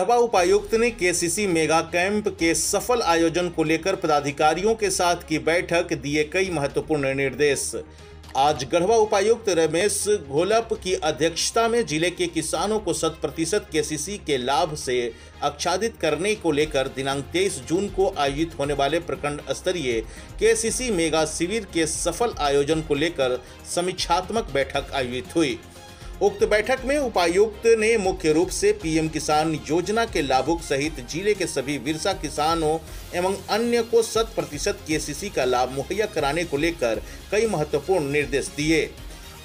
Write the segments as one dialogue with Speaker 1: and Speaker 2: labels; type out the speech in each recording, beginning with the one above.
Speaker 1: गढ़वा उपायुक्त ने KCC mega camp के सफल आयोजन को लेकर पदाधिकारियों के साथ की बैठक, दिए कई महत्वपूर्ण निर्देश। आज गढ़वा उपायुक्त रमेश घोलप की अध्यक्षता में ज़िले के किसानों को शत प्रतिशत केसीसी के लाभ से आच्छादित करने को लेकर दिनांक 23 जून को आयोजित होने वाले प्रखंड स्तरीय केसीसी मेगा शिविर के सफल आयोजन को लेकर समीक्षात्मक बैठक आयोजित हुई। उक्त बैठक में उपायुक्त ने मुख्य रूप से पीएम किसान योजना के लाभुक सहित ज़िले के सभी विरसा किसानों एवं अन्य को शत प्रतिशत केसीसी का लाभ मुहैया कराने को लेकर कई महत्वपूर्ण निर्देश दिए।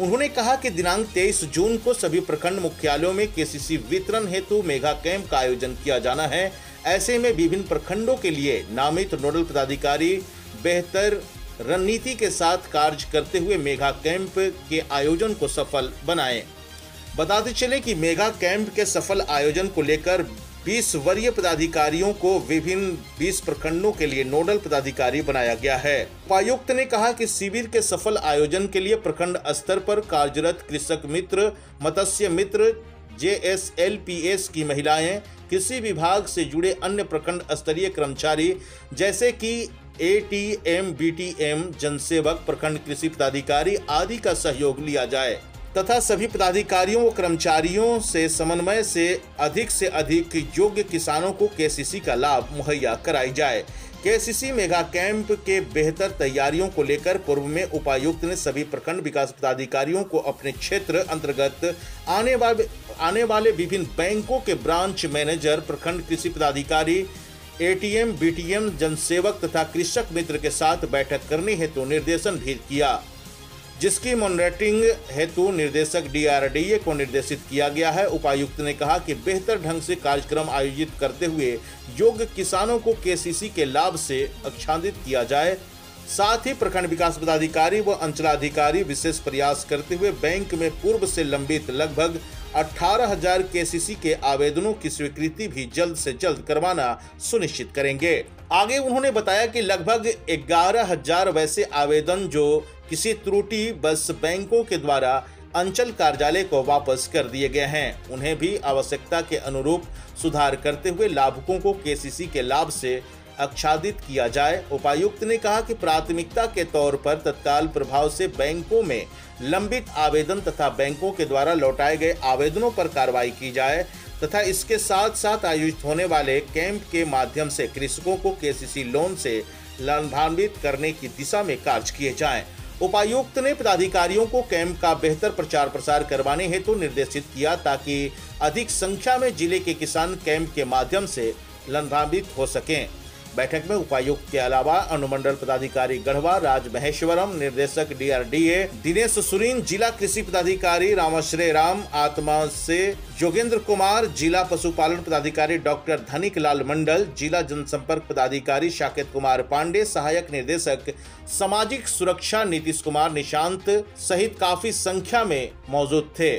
Speaker 1: उन्होंने कहा कि दिनांक 23 जून को सभी प्रखंड मुख्यालयों में केसीसी वितरण हेतु मेगा कैंप का आयोजन किया जाना है। ऐसे में विभिन्न प्रखंडों के लिए नामित नोडल पदाधिकारी बेहतर रणनीति के साथ कार्य करते हुए मेगा कैंप के आयोजन को सफल बनाएँ। बताते चले कि मेगा कैंप के सफल आयोजन को लेकर 20 वरीय पदाधिकारियों को विभिन्न 20 प्रखंडों के लिए नोडल पदाधिकारी बनाया गया है। उपायुक्त ने कहा कि शिविर के सफल आयोजन के लिए प्रखंड स्तर पर कार्यरत कृषक मित्र, मत्स्य मित्र, जेएसएलपीएस की महिलाएँ, कृषि विभाग से जुड़े अन्य प्रखंड स्तरीय कर्मचारी, जैसे कि टी एम जनसेवक, प्रखंड कृषि पदाधिकारी आदि का सहयोग लिया जाए। तथा सभी पदाधिकारियों व कर्मचारियों से समन्वय से अधिक से अधिक योग्य किसानों को केसीसी का लाभ मुहैया कराई जाए। केसीसी मेगा कैंप के बेहतर तैयारियों को लेकर पूर्व में उपायुक्त ने सभी प्रखंड विकास पदाधिकारियों को अपने क्षेत्र अंतर्गत आने वाले आने वाले विभिन्न बैंकों के ब्रांच मैनेजर, प्रखंड कृषि पदाधिकारी एटीएम बीटीएम जनसेवक तथा कृषक मित्र के साथ बैठक करने हेतु तो निर्देशन भी किया। जिसकी मॉनिटरिंग हेतु निर्देशक डीआरडीए को निर्देशित किया गया है। उपायुक्त ने कहा कि बेहतर ढंग से कार्यक्रम आयोजित करते हुए योग्य किसानों को केसीसी के लाभ से अच्छादित किया जाए। साथ ही प्रखंड विकास पदाधिकारी व अंचलाधिकारी विशेष प्रयास करते हुए बैंक में पूर्व से लंबित लगभग 18,000 केसीसी के आवेदनों की स्वीकृति भी जल्द से जल्द करवाना सुनिश्चित करेंगे। आगे उन्होंने बताया कि लगभग 11,000 वैसे आवेदन जो किसी त्रुटि बस बैंकों के द्वारा अंचल कार्यालय को वापस कर दिए गए हैं उन्हें भी आवश्यकता के अनुरूप सुधार करते हुए लाभुकों को केसीसी के लाभ से आच्छादित किया जाए, उपायुक्त ने कहा कि प्राथमिकता के तौर पर तत्काल प्रभाव से बैंकों में लंबित आवेदन तथा बैंकों के द्वारा लौटाए गए आवेदनों पर कार्रवाई की जाए तथा इसके साथ साथ आयोजित होने वाले कैंप के माध्यम से कृषकों को केसीसी लोन से लाभान्वित करने की दिशा में कार्य किए जाएँ। उपायुक्त ने पदाधिकारियों को कैंप का बेहतर प्रचार प्रसार करवाने हेतु तो निर्देशित किया ताकि अधिक संख्या में ज़िले के किसान कैंप के माध्यम से लाभान्वित हो सकें बैठक में उपायुक्त के अलावा अनुमंडल पदाधिकारी गढ़वा राज महेश्वरम निर्देशक डीआरडीए, दिनेश सुरीन, जिला कृषि पदाधिकारी रामाश्रय राम आत्मा से योगेंद्र कुमार, जिला पशुपालन पदाधिकारी डॉक्टर धनिक लाल मंडल, जिला जनसंपर्क पदाधिकारी शाकित कुमार पांडे, सहायक निर्देशक सामाजिक सुरक्षा नीतीश कुमार निशांत सहित काफ़ी संख्या में मौजूद थे।